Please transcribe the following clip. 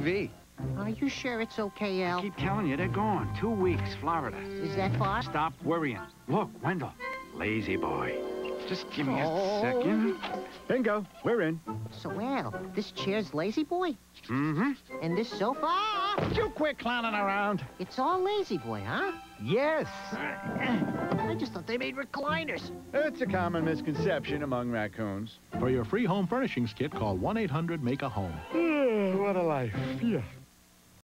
TV. Are you sure it's okay, Al? I keep telling you, they're gone. Two weeks, Florida. Is that far? Stop worrying. Look, Wendell. La-Z-Boy. Just give me Oh. a second. Bingo, we're in. So, Al, this chair's La-Z-Boy? Mm-hmm. And this sofa? You quit clowning around. It's all La-Z-Boy, huh? Yes. I just thought they made recliners. It's a common misconception among raccoons. For your free home furnishings kit, call 1-800-MAKE-A-HOME. what a life.